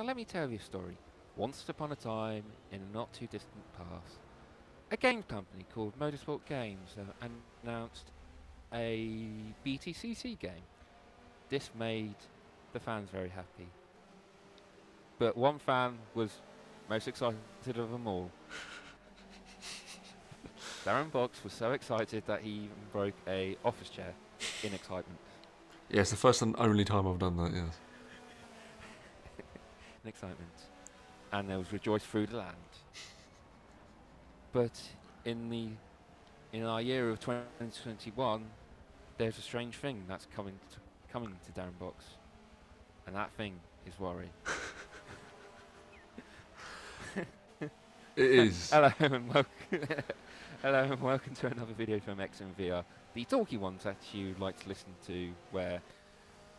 Now let me tell you a story. Once upon a time, in a not too distant past, a game company called Motorsport Games uh, announced a BTCC game. This made the fans very happy. But one fan was most excited of them all. Darren Box was so excited that he even broke a office chair in excitement. Yeah, it's the first and only time I've done that. Yes. In excitement. And there was rejoice through the land. But in the in our year of 2021, there's a strange thing that's coming to, coming to Darren Box, and that thing is worry. It is. Hello and welcome. Hello and welcome to another video from XNVR, the talky ones that you like to listen to, where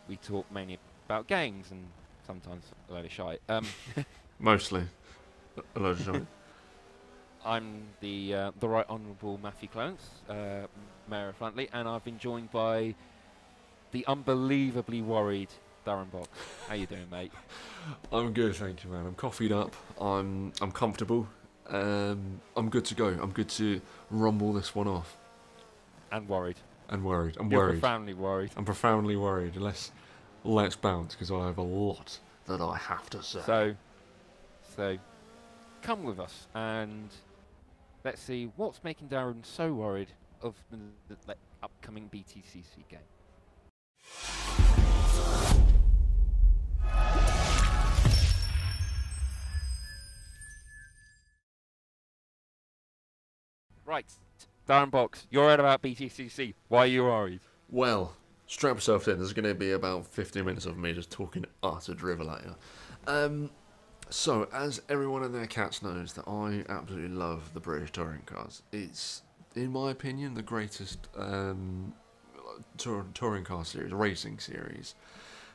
we talk mainly about games and sometimes a load of shite. Um, Mostly. A load of shit. I'm the uh, the Right Honourable Matthew Clarence, uh, Mayor of Flantley, and I've been joined by the unbelievably worried Darren Box. How you doing, mate? I'm good, thank you, man. I'm coffeed up. I'm I'm comfortable. Um, I'm good to go. I'm good to rumble this one off. And worried. And worried. I'm You're worried. profoundly worried. I'm profoundly worried. Let's let's bounce because I have a lot that I have to say. So, so come with us and let's see what's making Darren so worried of the, the, the upcoming BTCC game. Right, Darren Box, you're right about BTCC. Why are you worried? Well, strap yourself in. There's going to be about 15 minutes of me just talking utter drivel at you. Um, so, as everyone in their cats knows, that I absolutely love the British touring cars. It's, in my opinion, the greatest um, tour- touring car series, racing series,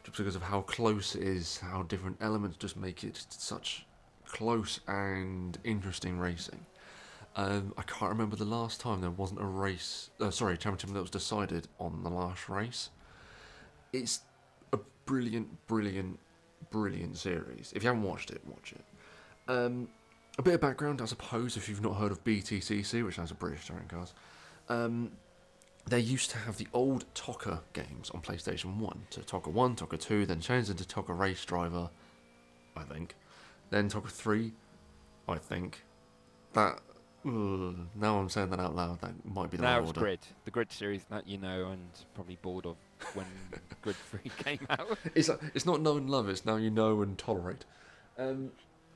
just because of how close it is, how different elements just make it such close and interesting racing. Um, I can't remember the last time there wasn't a race. Uh, sorry, championship that was decided on the last race. It's a brilliant, brilliant, brilliant series. If you haven't watched it, watch it. Um, a bit of background, I suppose, if you've not heard of BTCC, which has a British touring cars. Um, they used to have the old TOCA games on PlayStation 1. So TOCA 1, TOCA 2, then changed into TOCA Race Driver, I think. Then TOCA 3, I think. That Ugh, now I'm saying that out loud. That might be the now order. Grid, the Grid series that you know and probably bored of when Grid 3 came out. It's like, it's not know and love. It's now you know and tolerate. Um,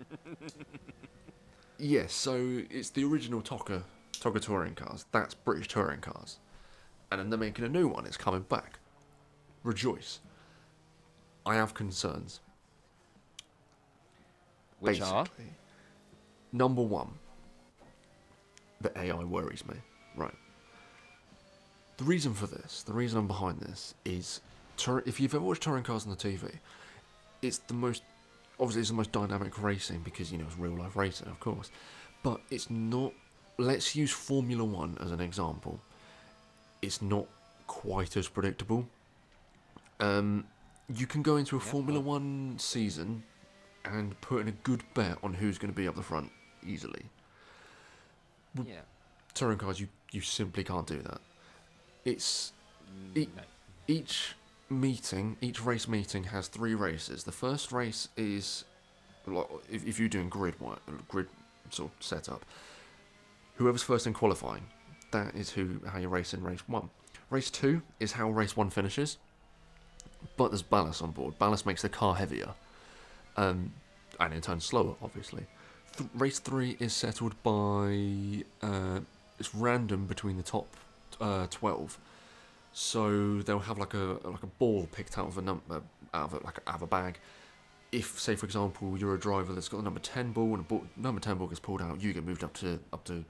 yes, so it's the original TOCA TOCA touring cars. That's British touring cars, and then they're making a new one. It's coming back. Rejoice. I have concerns. Which are? Number one, the AI worries me. Right. The reason for this, the reason I'm behind this, is Tur- if you've ever watched touring cars on the TV, it's the most obviously it's the most dynamic racing because you know it's real life racing, of course. But it's not. Let's use Formula One as an example. It's not quite as predictable. Um, you can go into a Formula One season and put in a good bet on who's going to be up the front easily. Yeah. Touring cars, you you simply can't do that. It's Mm, E- no. each meeting, each race meeting has three races. The first race is, if, if you're doing grid grid sort of setup, whoever's first in qualifying, that is who how you race in race one. Race two is how race one finishes, but there's ballast on board. Ballast makes the car heavier, um, and in turn slower, obviously. Th- race three is settled by uh, it's random between the top uh, twelve. So they'll have like a like a ball picked out of a number out of a, like out of a bag. If say for example you're a driver that's got the number ten ball and a ball, number ten ball gets pulled out, you get moved up to up to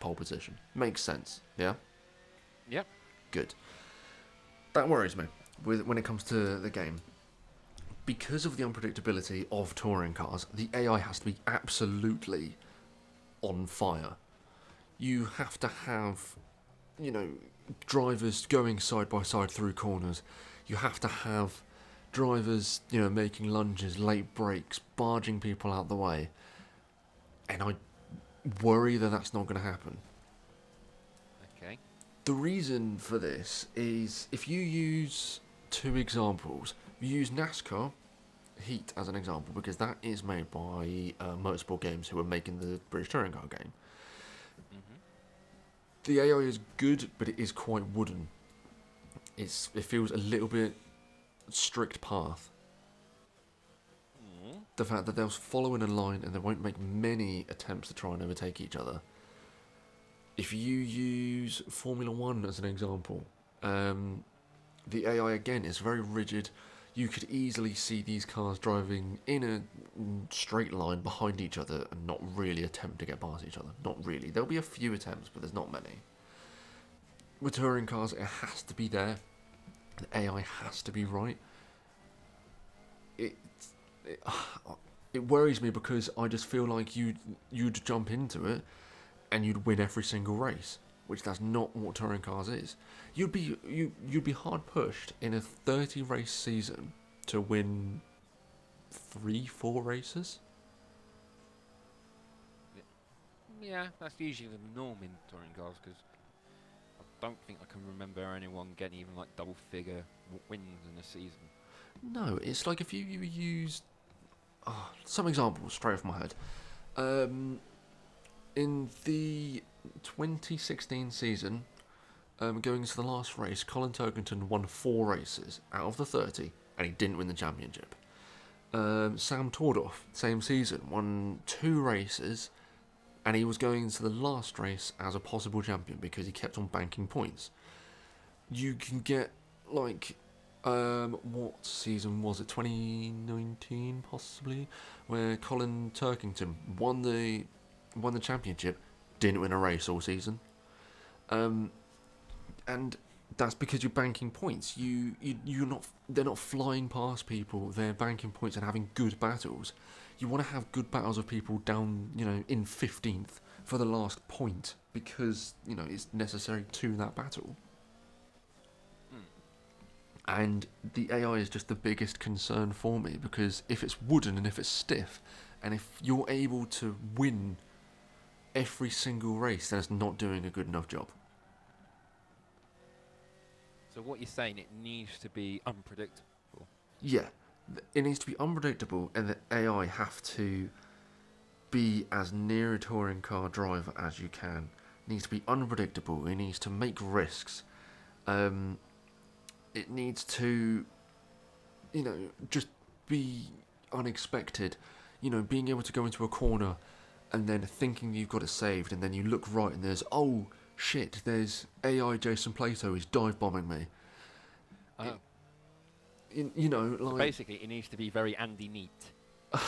pole position. Makes sense, yeah. Yep. Good. That worries me with when it comes to the game. Because of the unpredictability of touring cars, the AI has to be absolutely on fire. You have to have, you know, drivers going side by side through corners. You have to have drivers, you know, making lunges, late breaks, barging people out the way, and I worry that that's not going to happen. Okay. The reason for this is if you use two examples, you use NASCAR Heat as an example because that is made by uh, Motorsport Games who are making the British Touring Car game. hmm The AI is good, but it is quite wooden. It's it feels a little bit strict path. Mm. The fact that they'll follow in a line and they won't make many attempts to try and overtake each other. If you use Formula One as an example, um, the AI again is very rigid. You could easily see these cars driving in a mm, straight line behind each other and not really attempt to get past each other. Not really. There'll be a few attempts, but there's not many. With touring cars, it has to be there. The AI has to be right. It, it, it worries me because I just feel like you'd you'd jump into it and you'd win every single race, which that's not what touring cars is. You'd be you you'd be hard pushed in a 30 race season to win three, four races. Yeah, that's usually the norm in touring cars because I don't think I can remember anyone getting even like double figure w- wins in a season. No, it's like if you, you use oh, some examples straight off my head. Um, in the 2016 season, um, going into the last race, Colin Turkington won four races out of the 30, and he didn't win the championship. Um, Sam Tordoff, same season, won two races, and he was going into the last race as a possible champion because he kept on banking points. You can get like um, what season was it? 2019, possibly, where Colin Turkington won the won the championship, didn't win a race all season. Um, and that's because you're banking points. You you you're not. They're not flying past people. They're banking points and having good battles. You want to have good battles of people down, you know, in 15th for the last point because you know it's necessary to that battle and the AI is just the biggest concern for me because if it's wooden and if it's stiff, and if you're able to win every single race, then it's not doing a good enough job. So what you're saying, it needs to be unpredictable. Yeah, it needs to be unpredictable, and the AI have to be as near a touring car driver as you can. It needs to be unpredictable. It needs to make risks. Um, it needs to, you know, just be unexpected. You know, being able to go into a corner and then thinking you've got it saved, and then you look right and there's, oh shit, there's AI Jason Plato is dive bombing me. Uh, oh. You, you know, So basically, it needs to be very Andy Neate.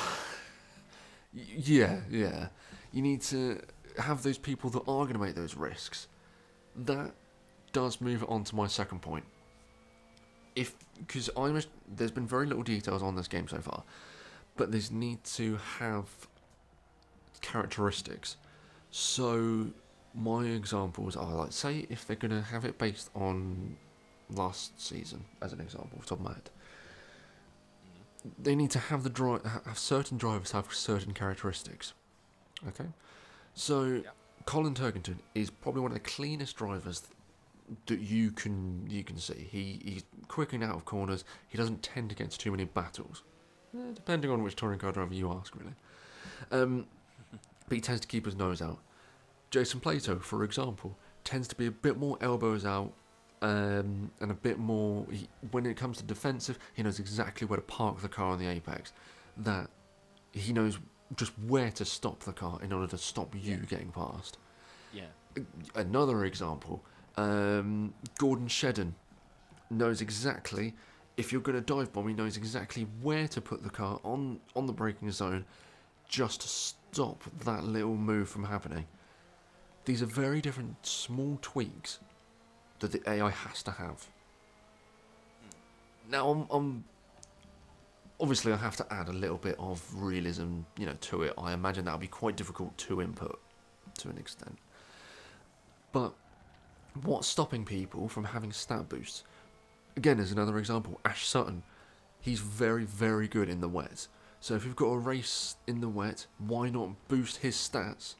Yeah, yeah. You need to have those people that are going to make those risks. That does move it on to my second point. If because I'm there's been very little details on this game so far, but there's need to have characteristics. So my examples are like say if they're going to have it based on last season as an example, top of my head they need to have the dri- have certain drivers have certain characteristics. Okay, so Yeah. Colin Turkington is probably one of the cleanest drivers that you can you can see. He he's quick and out of corners. He doesn't tend to get into too many battles, Eh, depending on which touring car driver you ask, really. Um, but he tends to keep his nose out. Jason Plato, for example, tends to be a bit more elbows out, um, and a bit more. He, when it comes to defensive, he knows exactly where to park the car on the apex. That he knows just where to stop the car in order to stop you Yeah. getting past. Yeah. Another example, um, Gordon Shedden knows exactly if you're going to dive bomb. He knows exactly where to put the car on on the braking zone, just to stop that little move from happening. These are very different small tweaks that the AI has to have. Now, I'm, I'm obviously I have to add a little bit of realism, you know, to it. I imagine that would be quite difficult to input to an extent. But what's stopping people from having stat boosts? Again, as another example, Ash Sutton he's very, very good in the wet. So if you've got a race in the wet, why not boost his stats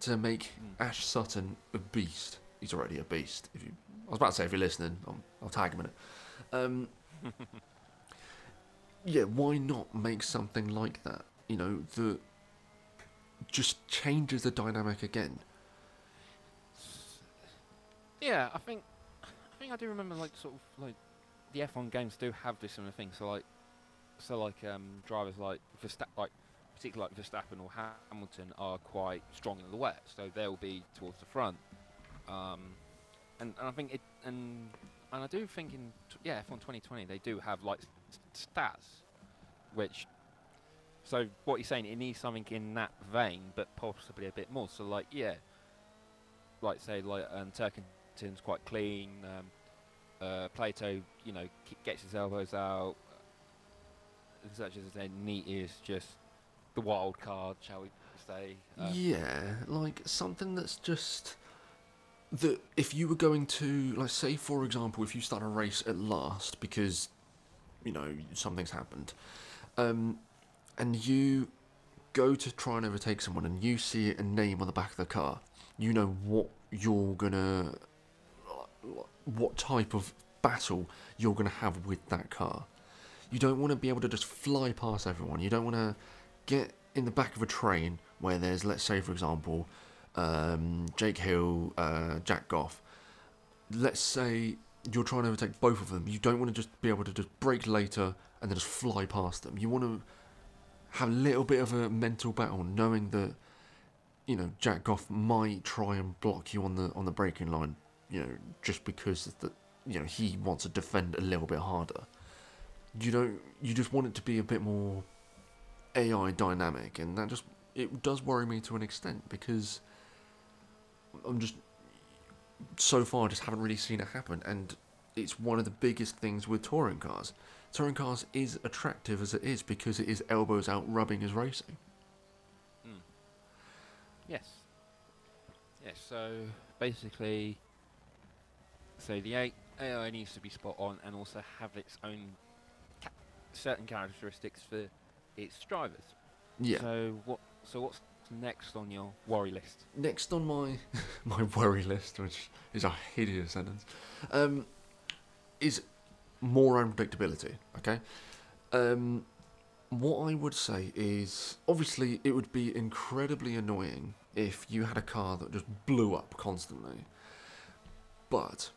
to make Mm. Ash Sutton a beast? He's already a beast. If you, I was about to say if you're listening, I'll, I'll tag him in it. Um, yeah, why not make something like that? You know, that just changes the dynamic again. Yeah, I think I think I do remember like sort of like the F1 games do have this similar thing. So like so like um, drivers like Versta- like particularly like Verstappen or Hamilton are quite strong in the wet, so they'll be towards the front. Um, and, and I think it and and I do think in yeah F1 2020 they do have like stats, which so what you're saying it needs something in that vein, but possibly a bit more. So like yeah, like say like um, Turkington's quite clean. Um, uh, Plato, you know, gets his elbows out. Uh, Such as I say, Neate is just the wild card, shall we say? Um, yeah, like something that's just that if you were going to, like, say for example, if you start a race at last because you know something's happened, um, and you go to try and overtake someone, and you see a name on the back of the car, you know what you're gonna, what type of battle you're gonna have with that car. You don't want to be able to just fly past everyone. You don't want to get in the back of a train where there's, let's say, for example, um, Jake Hill, uh, Jack Goff. Let's say you're trying to overtake both of them. You don't want to just be able to just brake later and then just fly past them. You want to have a little bit of a mental battle, knowing that you know Jack Goff might try and block you on the on the braking line. You know, just because the you know he wants to defend a little bit harder. You don't. You just want it to be a bit more AI dynamic, and that just it does worry me to an extent because I'm just so far just haven't really seen it happen, and it's one of the biggest things with touring cars. Touring cars is attractive as it is because it is elbows out rubbing as racing. Mm. Yes. Yes. So basically, so the AI needs to be spot on and also have its own certain characteristics for its drivers. Yeah. So what? So what's next on your worry list? Next on my my worry list, which is a hideous sentence, um, is more unpredictability. Okay. Um, what I would say is obviously it would be incredibly annoying if you had a car that just blew up constantly. But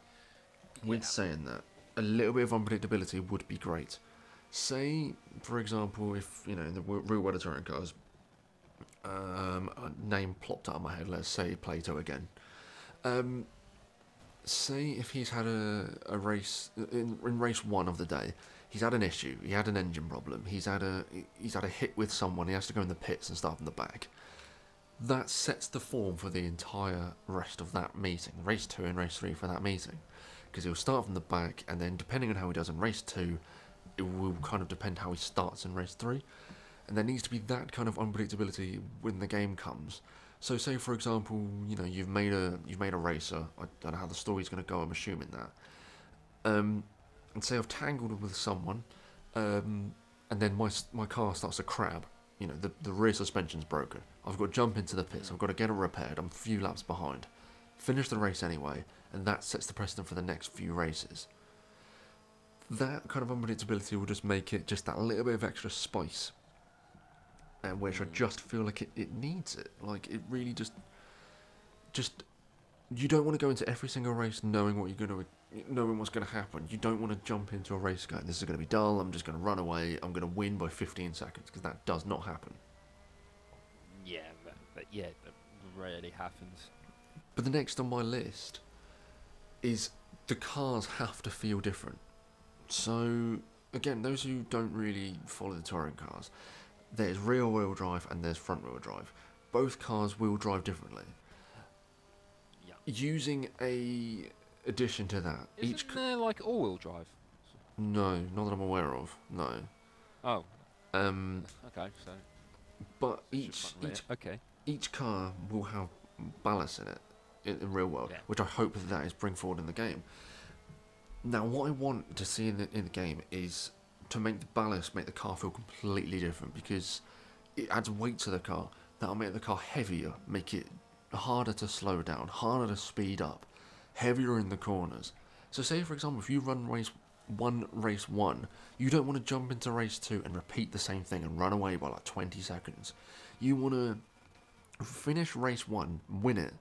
with Yeah. saying that, a little bit of unpredictability would be great. Say, for example, if you know in the real weather touring cars, um, a name plopped out of my head. Let's say Plato again. Um, say if he's had a, a race in, in race one of the day, he's had an issue. He had an engine problem. He's had a he's had a hit with someone. He has to go in the pits and start from the back. That sets the form for the entire rest of that meeting. Race two and race three for that meeting, because he'll start from the back, and then depending on how he does in race two, it will kind of depend how he starts in race three and there needs to be that kind of unpredictability when the game comes. So, say for example, you know you've made a you've made a racer. I don't know how the story's going to go. I'm assuming that. Um, and say I've tangled with someone, um, and then my my car starts to crab. You know the the rear suspension's broken. I've got to jump into the pits. I've got to get it repaired. I'm a few laps behind. Finish the race anyway, and that sets the precedent for the next few races. That kind of unpredictability will just make it just that little bit of extra spice and which I Mm. just feel like it, it needs it. Like it really just, just you don't want to go into every single race knowing what you're going to, knowing what's going to happen. You don't want to jump into a race going, this is going to be dull. I'm just going to run away. I'm going to win by 15 seconds because that does not happen. Yeah, but, but yeah, that rarely happens. But the next on my list is the cars have to feel different. So again, those who don't really follow the touring cars, there's rear wheel drive and there's front wheel drive. Both cars will drive differently. Yeah. Using a addition to that, Isn't each there like all-wheel drive? no, not that I'm aware of, no. Oh, Um, okay. So but each just front and each okay. each car will have ballast in it in, in real world, Yeah. which I hope that, that is bring forward in the game. Now, what I want to see in the in the game is to make the ballast make the car feel completely different because it adds weight to the car. That'll make the car heavier, make it harder to slow down, harder to speed up, heavier in the corners. So, say for example, if you run race one, race one, you don't want to jump into race two and repeat the same thing and run away by like 20 seconds. You want to finish race one, win it,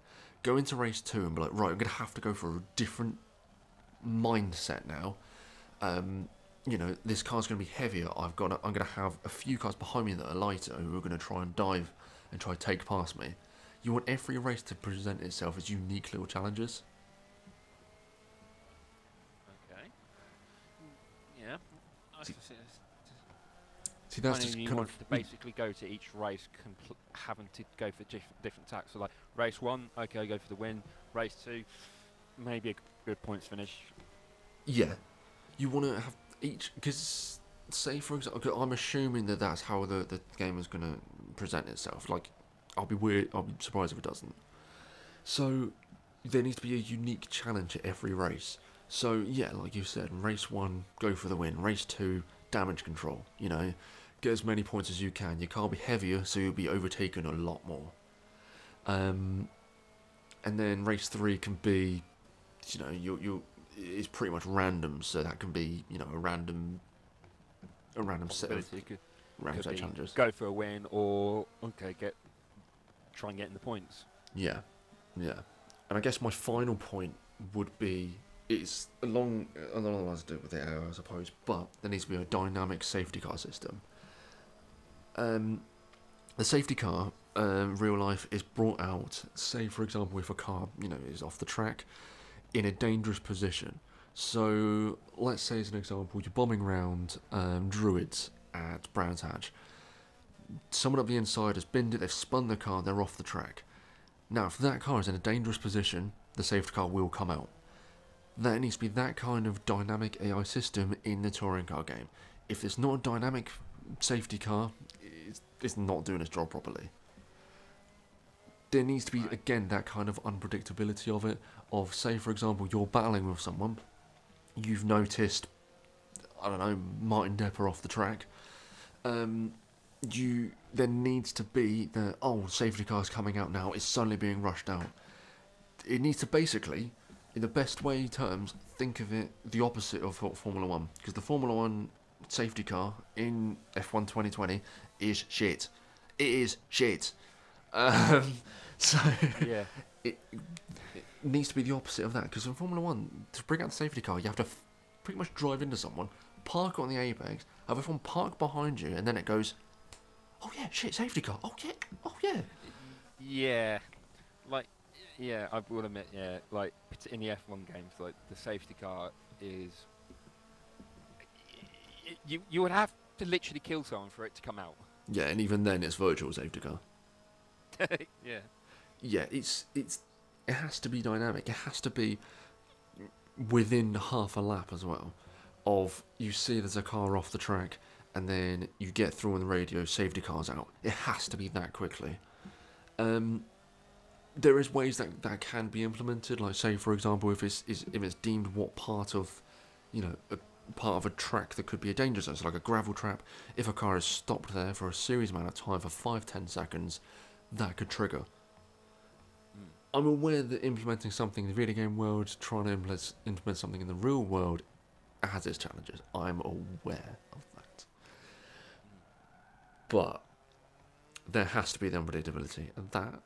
go into race two and be like, right, I'm going to have to go for a different mindset now. Um, you know, this car's going to be heavier. I've got, to, I'm going to have a few cars behind me that are lighter who are going to try and dive and try to take past me. You want every race to present itself as unique little challenges. Okay. Yeah. See- see- that's just kind of to basically go to each race compl- having to go for diff- different tacks. So like race one, okay, go for the win. Race two, maybe a good points finish. Yeah, you want to have each because say for example, I'm assuming that that's how the the game is going to present itself. Like, I'll be weird. I'll be surprised if it doesn't. So there needs to be a unique challenge at every race. So yeah, like you said, race one, go for the win. Race two, damage control. You know, get as many points as you can. Your car will be heavier, so you'll be overtaken a lot more. Um, and then race three can be, you know, you you it's pretty much random. So that can be, you know, a random, a random set of could, random could set challenges. go for a win or okay, get try and get in the points. Yeah, yeah. And I guess my final point would be it's along along the lines to do with the air, I suppose, but there needs to be a dynamic safety car system. Um, the safety car, um, real life, is brought out. Say, for example, if a car, you know, is off the track, in a dangerous position. So, let's say as an example, you're bombing around um, druids at Brands Hatch. Someone up the inside has binned it, they've spun the car, they're off the track. Now, if that car is in a dangerous position, the safety car will come out. There needs to be that kind of dynamic AI system in the touring car game. If it's not a dynamic safety car, it's, it's not doing its job properly. There needs to be, again, that kind of unpredictability of it. Of, say, for example, you're battling with someone, you've noticed, I don't know, Martin Depper off the track. Um, you there needs to be the oh safety car's coming out now it's suddenly being rushed out it needs to basically in the best way terms think of it the opposite of formula 1 because the formula 1 safety car in f1 2020 is shit it is shit um, so yeah. it, it needs to be the opposite of that because in Formula One, to bring out the safety car, you have to f- pretty much drive into someone, park on the apex, have everyone park behind you, and then it goes, "Oh yeah, shit, safety car. Oh yeah, oh yeah." Yeah, like yeah, I will admit, yeah, like in the F1 games, like the safety car is you you would have to literally kill someone for it to come out. Yeah, and even then, it's virtual safety car. yeah, Yeah, it's it's it has to be dynamic. It has to be within half a lap as well. Of you see there's a car off the track, and then you get through on the radio, safety cars out. It has to be that quickly. Um, there is ways that that can be implemented. Like say, for example, if it's is if it's deemed what part of, you know, a part of a track that could be a danger zone, so like a gravel trap. If a car is stopped there for a serious amount of time for five ten seconds, that could trigger. Mm. I'm aware that implementing something in the video game world, trying to implement, implement something in the real world, has its challenges. I'm aware of that. But there has to be the unpredictability, and that,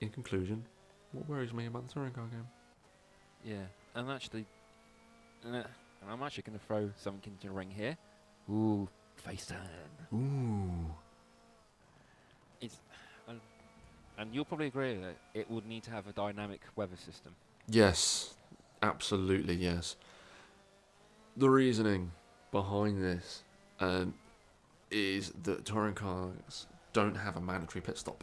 in conclusion, what worries me about the touring car game. yeah, and actually, uh, and I'm actually going to throw something into the ring here. Ooh, FaceTime. Ooh. It's and, you'll probably agree that it would need to have a dynamic weather system. Yes, absolutely yes. The reasoning behind this um, is that touring cars don't have a mandatory pit stop.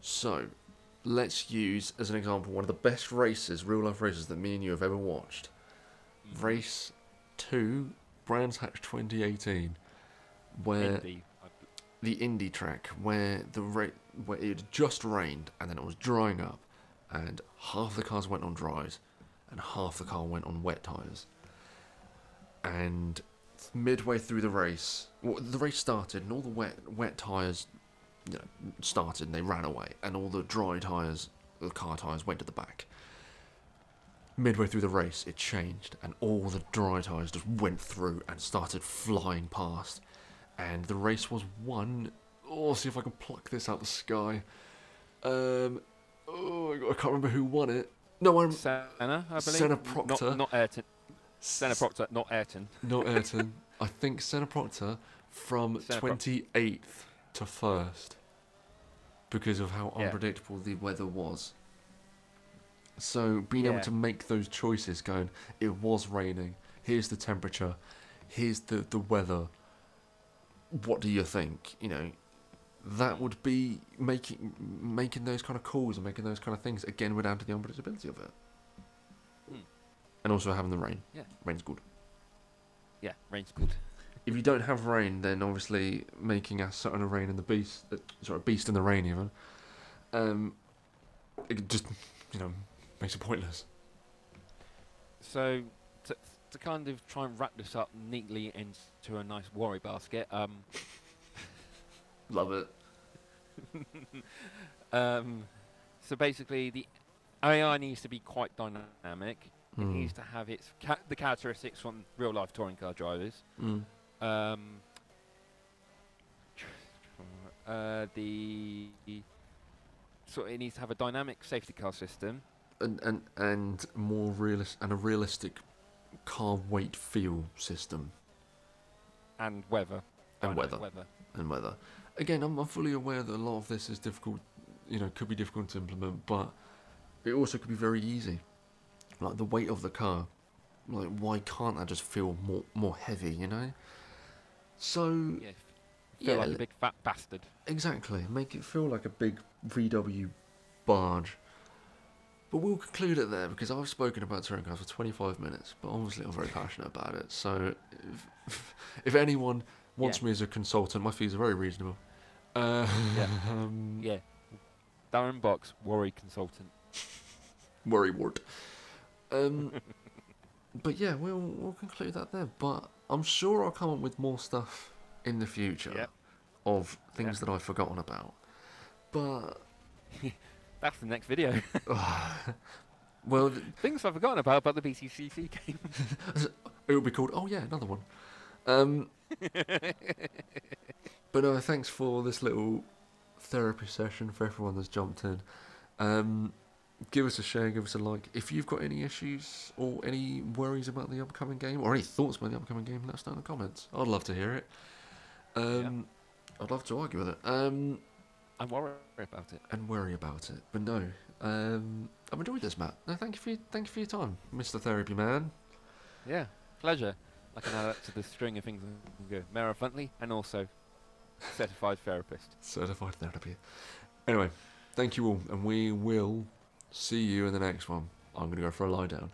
So, let's use as an example one of the best races, real life races that me and you have ever watched. Race 2, Brands Hatch 2018, where Indy, I b- the Indy track where the ra- where it just rained and then it was drying up, and half the cars went on dries, and half the car went on wet tires. and midway through the race, well, the race started, and all the wet wet tires, you know, started, and they ran away, and all the dry tires, the car tires, went to the back. Midway through the race, it changed, and all the dry tires just went through and started flying past, and the race was won. Oh, see if I can pluck this out of the sky. Um, oh, I can't remember who won it. No, I'm Senna, I believe. Senna Proctor. Not, not Ayrton. Senna Proctor, not Ayrton. not Ayrton. I think Senna Proctor from Proc- 28th to 1st because of how Yeah. unpredictable the weather was. So being able to make those choices going, it was raining, here's the temperature, here's the, the weather, what do you think? You know, that would be making making those kind of calls and making those kind of things. Again, we're down to the unpredictability of it. Hmm. And also having the rain. Yeah. Rain's good. Yeah, rain's good. If you don't have rain, then obviously making a certain rain and the beast, uh, sorry, beast in the rain even, um, it just you know makes it pointless. So, to, kind of try and wrap this up neatly into a nice worry basket, um, Love it. um, so basically the AI needs to be quite dynamic. It Mm. needs to have its ca- the characteristics from real life touring car drivers. Mm. Um, uh, the so it needs to have a dynamic safety car system. And and and more realist and a realistic car weight feel system and weather. And weather. weather. and weather. Again, I'm, I'm fully aware that a lot of this is difficult, you know, could be difficult to implement, but it also could be very easy. Like the weight of the car, like why can't that just feel more more heavy, you know? So Yeah, feel Yeah, like a big fat bastard. exactly, make it feel like a big VW barge. But we'll conclude it there because I've spoken about touring cars for 25 minutes, but obviously I'm very passionate about it. So if, if anyone wants Yeah. me as a consultant, my fees are very reasonable. Uh, Yeah. um, Yeah. Darren Box, worry consultant. worry wart. Um, but yeah, we'll we'll conclude that there. But I'm sure I'll come up with more stuff in the future Yep. of things Yeah. that I've forgotten about. But That's the next video. well, th- Things I've forgotten about about the BTCC game. it will be called. Oh yeah, another one. Um, but no, thanks for this little therapy session for everyone that's jumped in. Um, give us a share, give us a like. If you've got any issues or any worries about the upcoming game or any thoughts about the upcoming game, let us know in the comments. I'd love to hear it. Um, I'd love to argue with it. Um, I'm worried about it. and worry about it. But no, um, I've enjoyed this, Matt. No, thank you for your, thank you for your time, Mr. Therapy Man. Yeah, pleasure. I can add that to the string of things I can go. Mara Funtley and also certified therapist. Certified therapy. Anyway, thank you all, and we will see you in the next one. I'm going to go for a lie down.